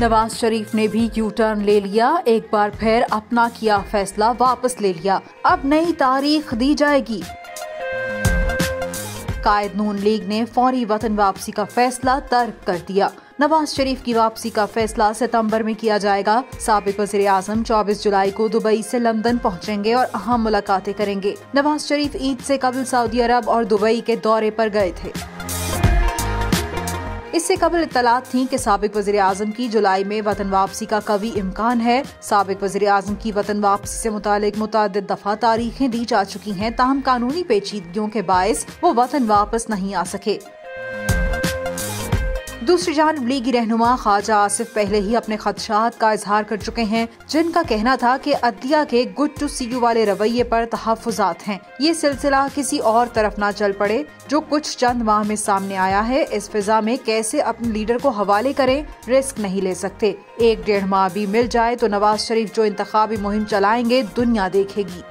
नवाज़ शरीफ ने भी U turn ले लिया। एक बार फिर अपना किया फैसला, वापस ले लिया। अब नई तारीख दी जाएगी। कायद नून लीग ने फौरी वतन वापसी का फैसला तर्क कर दिया। नवाज़ शरीफ की वापसी का फैसला सितंबर में किया जाएगा। सबक वजी आज़म चौबीस जुलाई को दुबई से लंदन पहुँचेंगे और अहम मुलाकातें करेंगे। नवाज़ शरीफ ईद से कबल सऊदी अरब और दुबई के दौरे पर गए थे। इससे कबल इतलात थी कि सबक वजी अजम की जुलाई में वतन वापसी का कभी इम्कान है। सबक वजी अजम की वतन वापसी से मुतालिक मुतद दफ़ा तारीखें दी जा चुकी हैं। ताहम कानूनी पेचीदगियों के बायस वो वतन वापस नहीं आ सके। दूसरी जानब लीगी रहनुमा। ख्वाजा आसिफ पहले ही अपने खदशात का इजहार कर चुके हैं, जिनका कहना था कि अदलिया के गुड टू सी यू वाले रवैये पर तहफात हैं। ये सिलसिला किसी और तरफ़ ना चल पड़े, जो कुछ चंद माह में सामने आया है। इस फिजा में कैसे अपने लीडर को हवाले करें, रिस्क नहीं ले सकते। एक डेढ़ माह भी मिल जाए तो नवाज़ शरीफ जो इंतबी मुहिम चलाएँगे, दुनिया देखेगी।